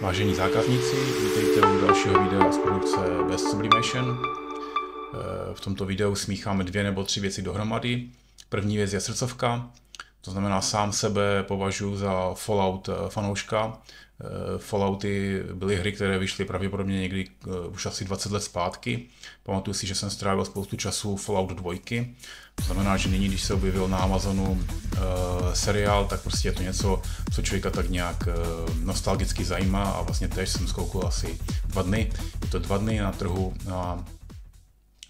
Vážení zákazníci, vítejte u dalšího videa z produkce Best Sublimation. Eh, v tomto videu smícháme dvě nebo tři věci dohromady. První věc je srdcovka, to znamená sám sebe považuji za Fallout eh, fanouška. Eh, Fallouty byly hry, které vyšly pravděpodobně někdy už asi 20 let zpátky. Pamatuju si, že jsem strávil spoustu času Fallout 2. To znamená, že nyní, když se objevil na Amazonu uh, seriál, tak prostě je to něco, co člověka tak nějak uh, nostalgicky zajímá a vlastně tež jsem zkoukal asi dva dny. Je to dva dny na trhu a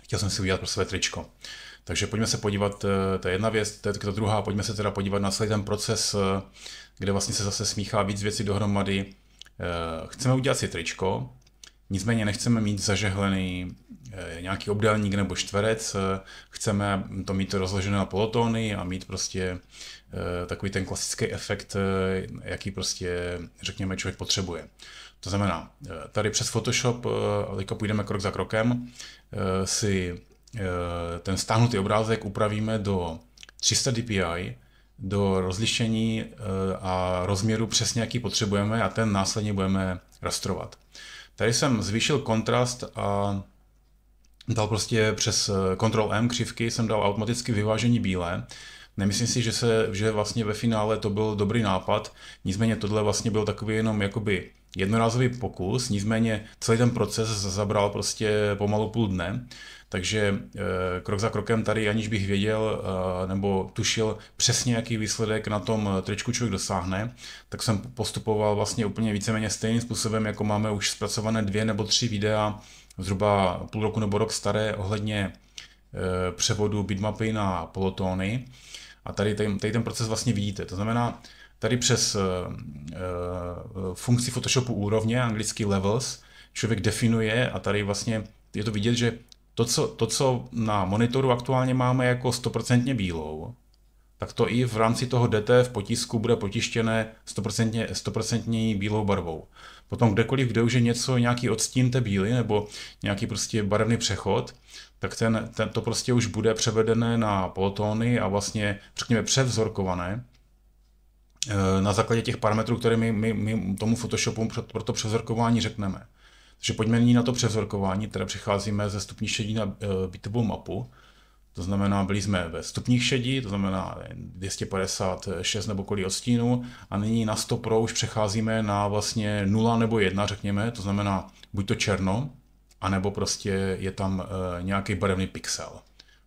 chtěl jsem si udělat pro své tričko. Takže pojďme se podívat, eh, to je jedna věc, to je ta druhá, pojďme se teda podívat na celý ten proces, kde vlastně se zase smíchá víc věcí dohromady. Chceme udělat si tričko, nicméně nechceme mít zažehlený Eh, nějaký obdélník nebo čtverec, eh, chceme to mít rozložené na polotóny a mít prostě eh, takový ten klasický efekt, jaký prostě, řekněme, člověk potřebuje. To znamená, tady přes Photoshop, teďka půjdeme krok za krokem, si ten stáhnutý obrázek upravíme do 300 dpi, do rozlišení a rozměru přesně, jaký potřebujeme a ten následně budeme rastrovat. Tady jsem zvýšil kontrast a dal prostě přes eh, Ctrl M křivky, jsem dal automaticky vyvážení bílé. Nemyslím si, že, se, že vlastně ve finále to byl dobrý nápad, nicméně tohle vlastně byl takový jenom jakoby jednorázový pokus, nicméně celý ten proces zabral prostě pomalu půl dne, takže eh, krok za krokem tady, aniž bych věděl eh, nebo tušil přesně, jaký výsledek na tom tričku člověk dosáhne, tak jsem postupoval vlastně úplně víceméně stejným způsobem, jako máme už zpracované dvě nebo tři videa zhruba půl roku nebo rok staré ohledně převodu bitmapy na polotóny. A tady, tady, ten proces vlastně vidíte. To znamená, tady přes funkci Photoshopu úrovně, anglicky levels, člověk definuje a tady vlastně je to vidět, že to, co, to, co na monitoru aktuálně máme jako 100% bílou, tak to i v rámci toho DTF potisku bude potištěné 100%, 100% bílou barvou. Potom kdekoliv, kde už je něco, nějaký odstín té bíly nebo nějaký prostě barevný přechod, tak ten, ten, to prostě už bude převedené na polotóny a vlastně, řekněme, převzorkované eh, na základě těch parametrů, které my, my, my tomu Photoshopu pro to převzorkování řekneme. Takže pojďme nyní na to převzorkování, které přicházíme ze stupní šedí na uh, bitable mapu. To znamená, byli jsme ve stupních šedí, to znamená 256 nebo kolik odstínů a nyní na 100 Pro už přecházíme na vlastně 0 nebo 1, řekněme, to znamená buď to černo, anebo prostě je tam uh, nějaký barevný pixel.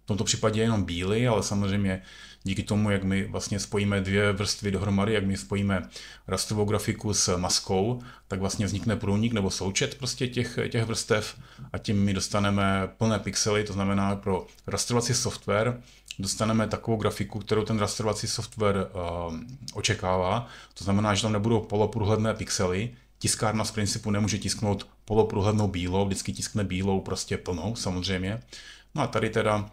V tomto případě je jenom bílý, ale samozřejmě díky tomu, jak my vlastně spojíme dvě vrstvy dohromady, jak my spojíme rastrovou grafiku s maskou, tak vlastně vznikne průnik nebo součet prostě těch, těch vrstev a tím my dostaneme plné pixely, to znamená pro rastrovací software dostaneme takovou grafiku, kterou ten rastrovací software uh, očekává. To znamená, že tam nebudou poloprůhledné pixely, tiskárna z principu nemůže tisknout poloprůhlednou bílou, vždycky tiskne bílou prostě plnou samozřejmě. No a tady teda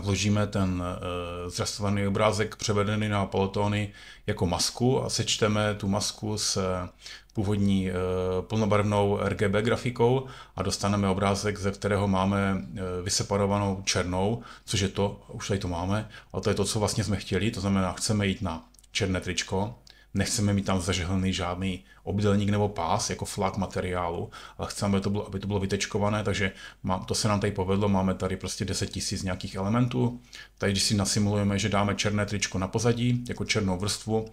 vložíme ten uh, zrastovaný obrázek převedený na polotony jako masku a sečteme tu masku s původní uh, plnobarvnou RGB grafikou a dostaneme obrázek, ze kterého máme vyseparovanou černou, což je to, už tady to máme, a to je to, co vlastně jsme chtěli, to znamená, chceme jít na černé tričko, Nechceme mít tam zažehlený žádný obdelník nebo pás jako flak materiálu, ale chceme, aby to bylo, aby to bylo vytečkované, takže má, to se nám tady povedlo, máme tady prostě 10 tisíc nějakých elementů. Tady, když si nasimulujeme, že dáme černé tričko na pozadí, jako černou vrstvu,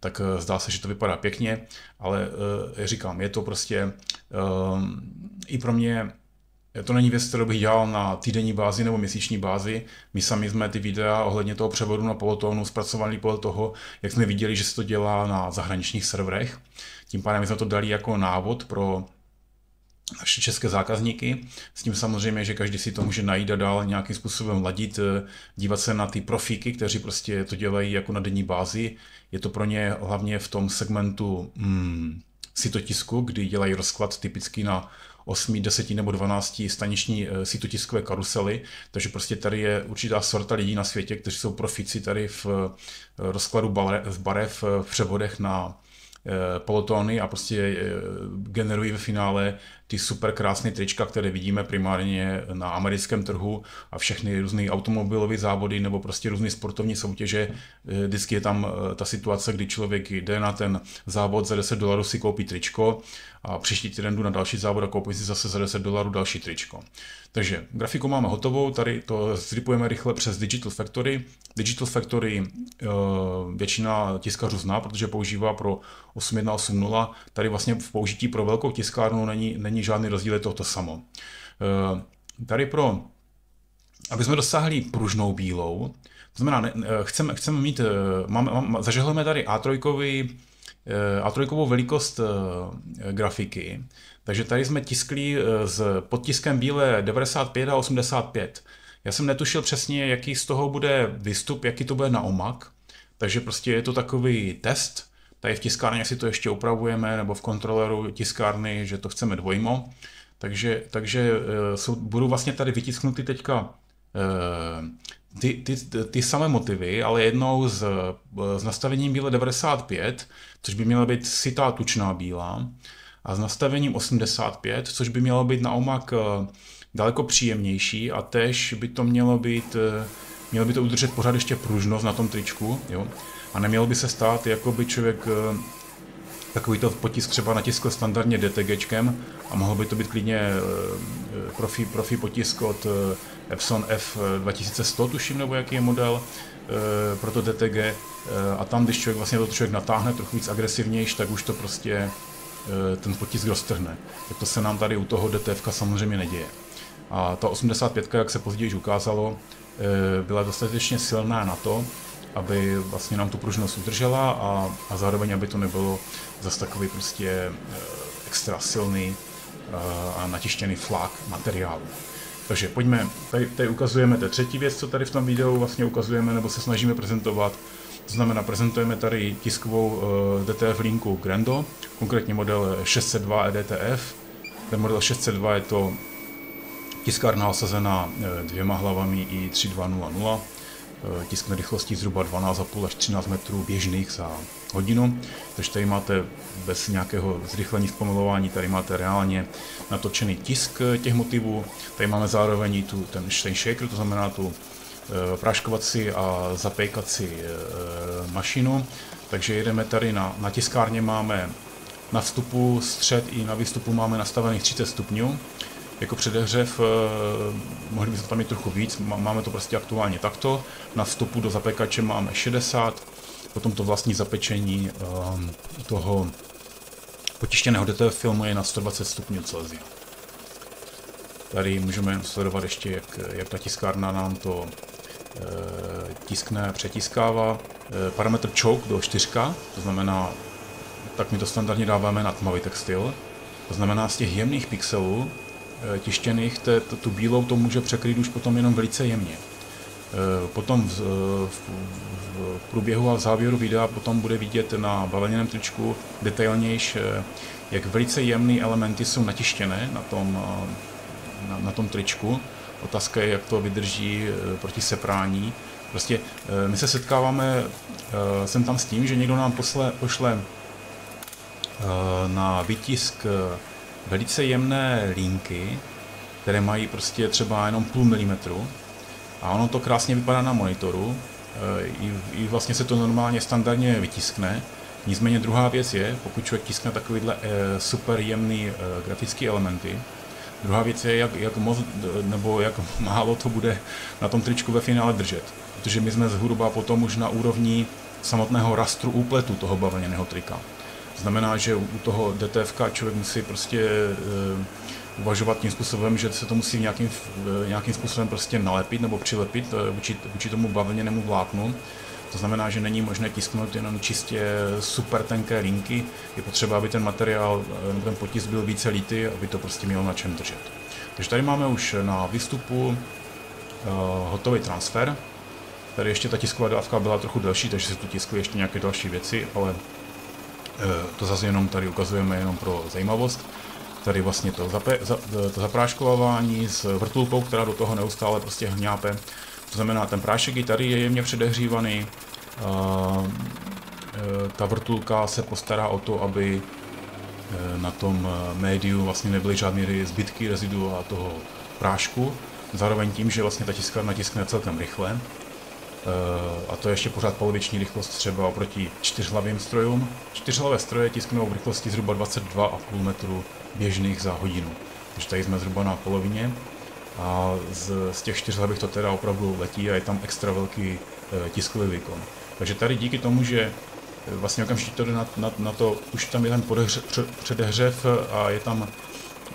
tak uh, zdá se, že to vypadá pěkně, ale uh, říkám, je to prostě uh, i pro mě to není věc, kterou bych dělal na týdenní bázi nebo měsíční bázi. My sami jsme ty videa ohledně toho převodu na polotónu zpracovali podle toho, jak jsme viděli, že se to dělá na zahraničních serverech. Tím pádem jsme to dali jako návod pro naše české zákazníky. S tím samozřejmě, že každý si to může najít a dál nějakým způsobem ladit, eh, dívat se na ty profíky, kteří prostě to dělají jako na denní bázi. Je to pro ně hlavně v tom segmentu hmm, sitotisku, kdy dělají rozklad typicky na 8, 10 nebo 12 staniční eh, sitotiskové karusely, takže prostě tady je určitá sorta lidí na světě, kteří jsou profici tady v eh, rozkladu barev, barev v převodech na eh, polotony a prostě generují ve finále ty super krásné trička, které vidíme primárně na americkém trhu a všechny různé automobilové závody nebo prostě různé sportovní soutěže. Eh, vždycky je tam eh, ta situace, kdy člověk jde na ten závod za 10 dolarů si koupí tričko a příští týden jdu na další závod a koupím si zase za 10 dolarů další tričko. Takže grafiku máme hotovou, tady to zripujeme rychle přes Digital Factory. Digital Factory eh, většina tiskařů zná, protože používá pro 8180. Tady vlastně v použití pro velkou tiskárnu není, není žádný rozdíl, je to to samo. Eh, tady pro, aby jsme dosáhli pružnou bílou, to znamená, ne, eh, chceme, chceme mít, máme, máme, zažehlujeme tady A3, A3 velikost grafiky, takže tady jsme tiskli s podtiskem bílé 95 a 85. Já jsem netušil přesně, jaký z toho bude výstup, jaký to bude na omak, takže prostě je to takový test. Tady v tiskárně si to ještě upravujeme, nebo v kontroleru tiskárny, že to chceme dvojmo. Takže, takže eh, jsou, budou vlastně tady vytisknuty teďka eh, ty, ty, ty samé motivy, ale jednou s, s nastavením bíle 95, což by měla být sitá tučná bílá, a s nastavením 85, což by mělo být na omak eh, daleko příjemnější a tež by to mělo být, eh, mělo by to udržet pořád ještě pružnost na tom tričku, jo? A nemělo by se stát, jako by člověk eh, takový to potisk třeba natiskl standardně DTGčkem a mohlo by to být klidně eh, profi, profi potisk od Epson F2100, tuším, nebo jaký je model pro to DTG. A tam, když člověk vlastně to člověk natáhne trochu víc agresivnější, tak už to prostě ten potisk roztrhne. Tak to se nám tady u toho DTF samozřejmě neděje. A ta 85, jak se později ukázalo, eh, byla dostatečně silná na to, aby vlastně nám tu pružnost udržela a, a zároveň, aby to nebylo zase takový prostě eh, extra silný eh, a natištěný flak materiálu. Takže pojďme, tady, tady ukazujeme, to třetí věc, co tady v tom videu vlastně ukazujeme nebo se snažíme prezentovat. To znamená, prezentujeme tady tiskovou uh, DTF linku Grando, konkrétně model 602 EDTF. Ten model 602 je to Tiskárna osazená eh, dvěma hlavami i 3200. Eh, tiskne rychlostí zhruba 12,5 až 13 metrů běžných za hodinu. Takže tady máte bez nějakého zrychlení zpomalování, tady máte reálně natočený tisk eh, těch motivů. Tady máme zároveň tu, ten, ten shaker, to znamená tu práškovací a zapékací mašinu. Takže jedeme tady na, na tiskárně, máme na vstupu střed i na výstupu máme nastavených 30 stupňů jako předehřev, eh, mohli bychom tam mít trochu víc, máme to prostě aktuálně takto, na vstupu do zapekače máme 60, potom to vlastní zapečení ehm, toho potištěného DTF filmu je na 120 stupňů Celsia. Tady můžeme sledovat ještě, jak, jak ta tiskárna nám to e, tiskne, přetiskává. Parametr choke do 4, to znamená, tak my to standardně dáváme na tmavý textil. To znamená, z těch jemných pixelů Eh, tištěných, te, tu bílou to může překrýt už potom jenom velice jemně. Eh, potom v, v, v průběhu a v závěru videa potom bude vidět na bavlněném tričku detailnější, eh, jak velice jemné elementy jsou natištěné na tom, na, na tom tričku. Otázka je, jak to vydrží proti seprání. Prostě my se setkáváme sem tam s tím, že někdo nám posle, pošle na vytisk velice jemné linky, které mají prostě třeba jenom půl milimetru a ono to krásně vypadá na monitoru, e, i, i vlastně se to normálně standardně vytiskne. Nicméně druhá věc je, pokud člověk tiskne takovýhle e, super jemný e, grafické elementy, druhá věc je, jak, jak moc nebo jak málo to bude na tom tričku ve finále držet. Protože my jsme zhruba potom už na úrovni samotného rastru úpletu toho bavlněného trika. Znamená, že u toho DTF člověk musí prostě uh, uvažovat tím způsobem, že se to musí nějakým, uh, nějakým způsobem prostě nalepit nebo přilepit uh, vůči, tomu bavlněnému vláknu. To znamená, že není možné tisknout jenom čistě super tenké linky, je potřeba, aby ten materiál, ten potisk byl více lítý, aby to prostě mělo na čem držet. Takže tady máme už na výstupu uh, hotový transfer. Tady ještě ta tisková dávka byla trochu delší, takže se tu tiskly ještě nějaké další věci, ale Eh, to zase jenom tady ukazujeme jenom pro zajímavost. Tady vlastně to, zape, za, to zapráškovávání s vrtulkou, která do toho neustále prostě hňápe. To znamená, ten prášek i tady je jemně předehřívaný. Eh, ta vrtulka se postará o to, aby na tom médiu vlastně nebyly žádné zbytky rezidu a toho prášku. Zároveň tím, že vlastně ta tiskárna tiskne celkem rychle, a to je ještě pořád poloviční rychlost třeba oproti čtyřhlavým strojům. Čtyřhlavé stroje tisknou v rychlosti zhruba 22,5 metru běžných za hodinu. Takže tady jsme zhruba na polovině. A z, z těch čtyřhlavých to teda opravdu letí a je tam extra velký e, tiskový výkon. Takže tady díky tomu, že e, vlastně okamžitě to jde na, na, na to, už tam je ten předehřev a je tam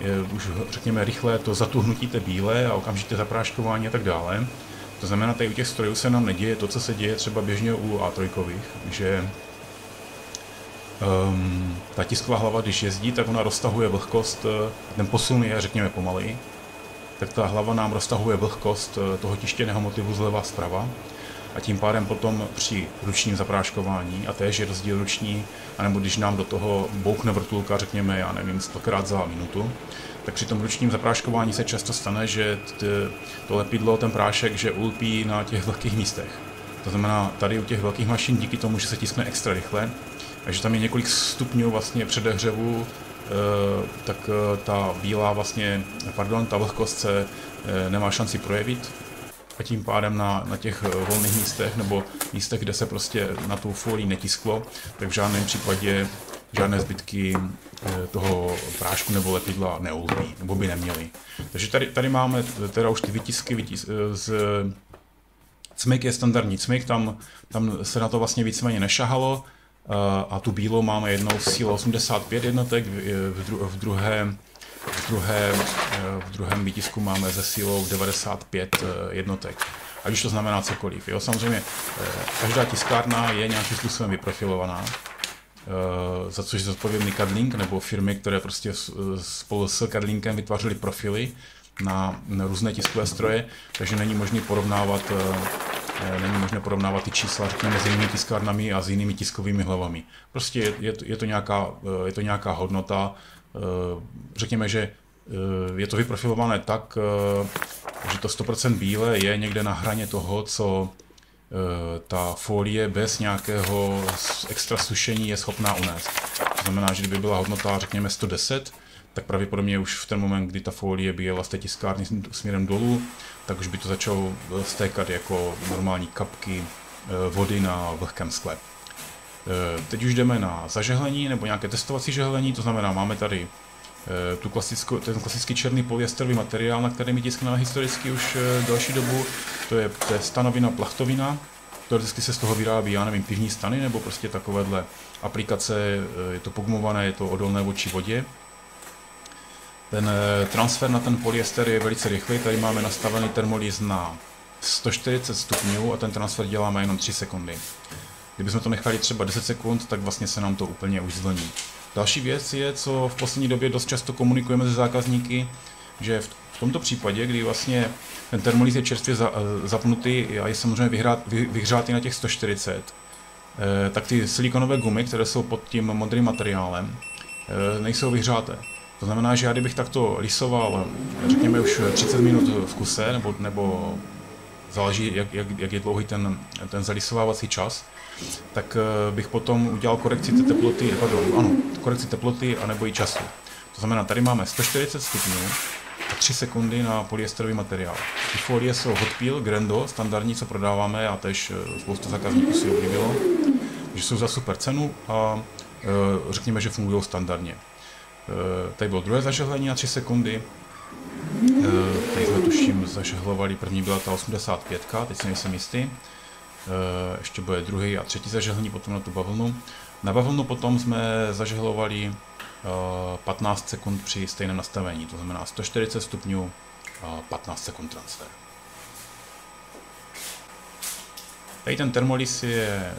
je, už řekněme rychle to zatuhnutí té bílé a okamžitě zapráškování a tak dále. To znamená, tady u těch strojů se nám neděje to, co se děje třeba běžně u A3, že um, ta tisková hlava, když jezdí, tak ona roztahuje vlhkost, eh, ten posun je, řekněme, pomalej, tak ta hlava nám roztahuje vlhkost eh, toho tištěného motivu zleva zprava. A tím pádem potom při ručním zapráškování, a též je rozdíl ruční, anebo když nám do toho boukne vrtulka, řekněme, já nevím, stokrát za minutu, tak při tom ručním zapráškování se často stane, že to lepidlo, ten prášek, že ulpí na těch velkých místech. To znamená, tady u těch velkých mašin díky tomu, že se tiskne extra rychle, a že tam je několik stupňů vlastně předehřevu, eh, tak eh, ta bílá vlastně, pardon, ta vlhkost se eh, nemá šanci projevit a tím pádem na, na těch volných místech nebo místech, kde se prostě na tu folii netisklo, tak v žádném případě žádné zbytky toho prášku nebo lepidla neulpí, nebo by neměly. Takže tady, tady máme teda už ty vytisky vytis, z cmyk je standardní cmyk, tam, tam se na to vlastně víceméně nešahalo, a tu bílou máme jednou v síle 85 jednotek, v, dru, v druhém v druhém, v druhém výtisku máme ze sílou 95 eh, jednotek. Ať už to znamená cokoliv. Jo? Samozřejmě eh, každá tiskárna je nějakým způsobem vyprofilovaná, eh, za což je zodpovědný Cadlink nebo firmy, které prostě spolu s Cadlinkem vytvářely profily na, různé tiskové stroje, takže není možné porovnávat Eh, není možné porovnávat ty čísla, řekněme, s jinými tiskárnami a s jinými tiskovými hlavami. Prostě je, je, to, je, to, nějaká, eh, je to nějaká hodnota, eh, řekněme, že je to vyprofilované tak, že to 100% bílé je někde na hraně toho, co ta folie bez nějakého extra sušení je schopná unést. To znamená, že kdyby byla hodnota, řekněme, 110, tak pravděpodobně už v ten moment, kdy ta folie by jela z té tiskárny směrem dolů, tak už by to začalo eh, stékat jako normální kapky eh, vody na vlhkém skle. Eh, teď už jdeme na zažehlení nebo nějaké testovací žehlení, to znamená, máme tady tu klasickou, ten klasický černý polyesterový materiál, na kterém tiskneme historicky už další dobu, to je, to je stanovina plachtovina, teoreticky se z toho vyrábí, já nevím, pivní stany nebo prostě takovéhle aplikace, je to pogumované, je to odolné vůči vodě. Ten eh, transfer na ten polyester je velice rychlý, tady máme nastavený termolíz na 140 stupňů a ten transfer děláme jenom 3 sekundy. Kdybychom to nechali třeba 10 sekund, tak vlastně se nám to úplně už zvlní. Další věc je, co v poslední době dost často komunikujeme se zákazníky, že v tomto případě, kdy vlastně ten termolíz je čerstvě za, eh, zapnutý a je samozřejmě vyhrát, vy, vyhřátý na těch 140, eh, tak ty silikonové gumy, které jsou pod tím modrým materiálem, nejsou vyhřáté. To znamená, že já kdybych takto lisoval, řekněme už 30 minut v kuse, nebo, nebo záleží, jak, jak, jak je dlouhý ten, ten zalisovávací čas, tak eh, bych potom udělal korekci té teploty, pardon, ano, korekci teploty a nebo i času. To znamená, tady máme 140 stupňů 3 sekundy na polyesterový materiál. Ty folie jsou hot peel, Grendo, standardní, co prodáváme a tež eh, spousta zákazníků si oblíbilo, že jsou za super cenu a eh, řekněme, že fungují standardně. Eh, tady bylo druhé zažehlení na 3 sekundy. Tady jsme tuším zažehlovali, první byla ta 85, teď si nejsem jistý. Ještě bude druhý a třetí zažehlení potom na tu bavlnu. Na bavlnu potom jsme zažehlovali 15 sekund při stejném nastavení, to znamená 140 stupňů, 15 sekund transfer. Tady ten termolis je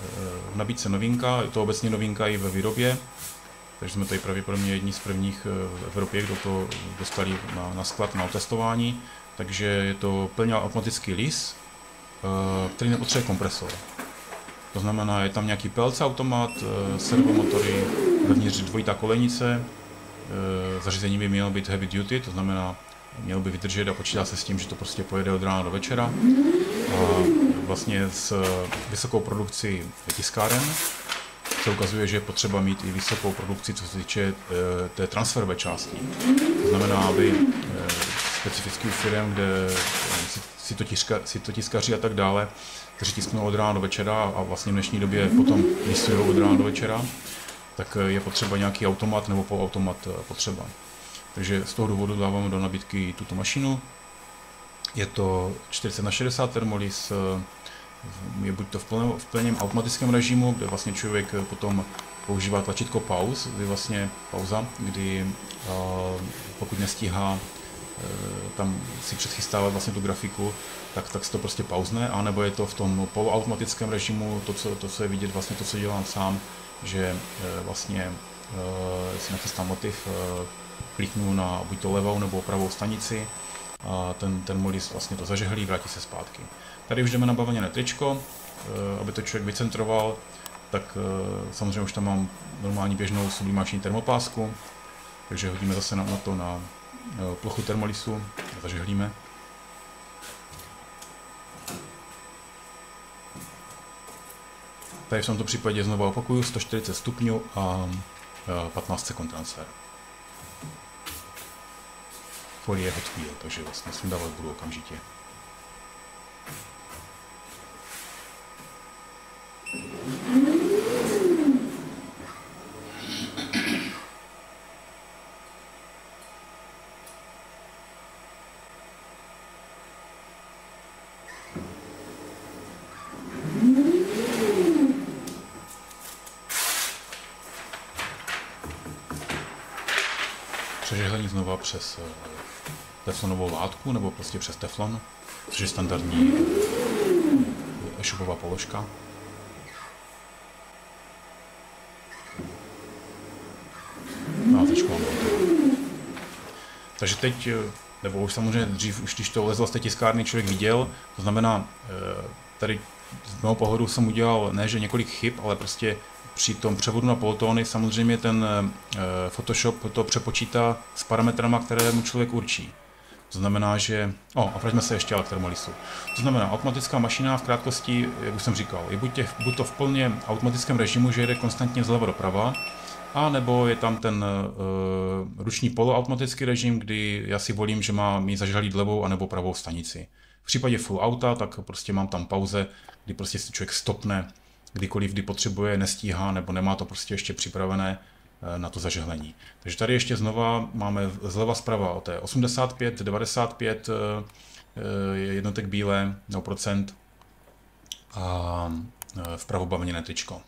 v nabídce novinka, je to obecně novinka i ve výrobě. Takže jsme tady pravděpodobně jedni z prvních eh, v Evropě, kdo to dostali na, na sklad na otestování. Takže je to plně automatický lis, eh, který nepotřebuje kompresor. To znamená, je tam nějaký PLC automat, eh, servomotory, vevnitř dvojitá kolejnice, zařízení by mělo být heavy duty, to znamená, měl by vydržet a počítá se s tím, že to prostě pojede od rána do večera. A vlastně s vysokou produkcí tiskáren, se ukazuje, že je potřeba mít i vysokou produkci, co se týče té transferové části. To znamená, aby specifických firm, kde si to, tiska, si to tiskaři a tak dále, kteří tisknou od rána do večera a vlastně v dnešní době potom listují od rána do večera, tak je potřeba nějaký automat nebo polautomat potřeba. Takže z toho důvodu dáváme do nabídky tuto mašinu. Je to 40 na 60 termolis, je buď to v plném, v plném automatickém režimu, kde vlastně člověk potom používá tlačítko pause, kdy vlastně pauza, kdy pokud nestíhá tam si předchystávat vlastně tu grafiku, tak, tak se to prostě pauzne, anebo je to v tom poloautomatickém režimu, to co, to, co je vidět, vlastně to, co dělám sám, že vlastně si nachystám motiv, kliknu na buď to levou nebo pravou stanici a ten, ten modis vlastně to zažehlí, vrátí se zpátky. Tady už jdeme na bavlněné tričko, aby to člověk vycentroval, tak samozřejmě už tam mám normální běžnou sublimační termopásku, takže hodíme zase na, na to na plochu termolisu, zažehlíme. Tady v tomto případě znovu opakuju 140 stupňů a 15 sekund transfer folie hot takže vlastně sundávat budu okamžitě. Znova přes eh, teflonovou látku nebo prostě přes teflon, což je standardní e-shopová položka. No a Takže teď, eh, nebo už samozřejmě dřív, už když to lezlo z té tiskárny, člověk viděl, to znamená, eh, tady z mého pohledu jsem udělal ne, že několik chyb, ale prostě při tom převodu na poltony samozřejmě ten Photoshop to přepočítá s parametrama, které mu člověk určí. To znamená, že... O, a vraťme se ještě elektromolisu. To znamená, automatická mašina v krátkosti, jak už jsem říkal, je buď, těch, buď to v plně automatickém režimu, že jede konstantně zleva doprava, a nebo je tam ten uh, ruční poloautomatický režim, kdy já si volím, že má mít zažalý levou anebo pravou stanici. V případě full auta, tak prostě mám tam pauze, kdy prostě si člověk stopne kdykoliv, kdy potřebuje, nestíhá nebo nemá to prostě ještě připravené, Eh, na to zažehlení. Takže tady ještě znova máme zleva zprava o té 85, 95 jednotek bílé, no procent a eh, vpravo bavlněné tričko.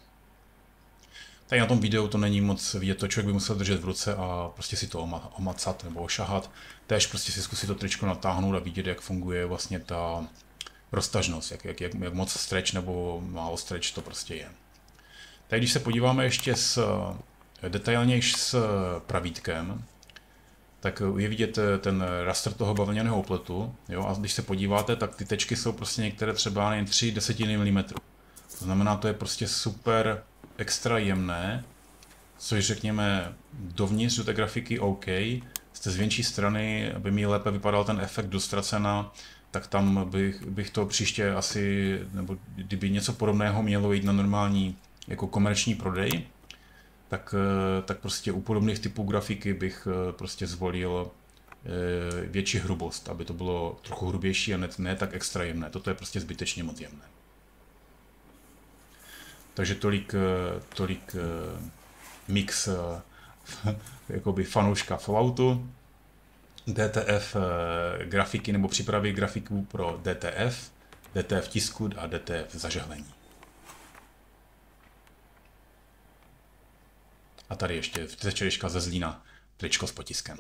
Tady na tom videu to není moc vidět, to člověk by musel držet v ruce a prostě si to omacat nebo ošahat. Tež prostě si zkusit to tričko natáhnout a vidět, jak funguje vlastně ta roztažnost, jak, jak, jak, jak moc stretch nebo málo stretch to prostě je. Tady když se podíváme ještě z detailnější s pravítkem, tak je vidět eh, ten raster toho bavlněného opletu. Jo? A když se podíváte, tak ty tečky jsou prostě některé třeba jen 3 desetiny milimetru. To znamená, to je prostě super extra jemné, což řekněme dovnitř do té grafiky OK. Z té zvětší strany, aby mi lépe vypadal ten efekt dostracena, tak tam bych, bych to příště asi, nebo kdyby něco podobného mělo jít na normální jako komerční prodej, tak, eh, tak prostě u podobných typů grafiky bych eh, prostě zvolil eh, větší hrubost, aby to bylo trochu hrubější a ne, ne tak extra jemné. Toto je prostě zbytečně moc jemné. Takže tolik, tolik mix jakoby fanouška Falloutu, DTF grafiky nebo přípravy grafiků pro DTF, DTF tisku a DTF zažehlení. A tady ještě vtečeliška ze Zlína, tričko s potiskem.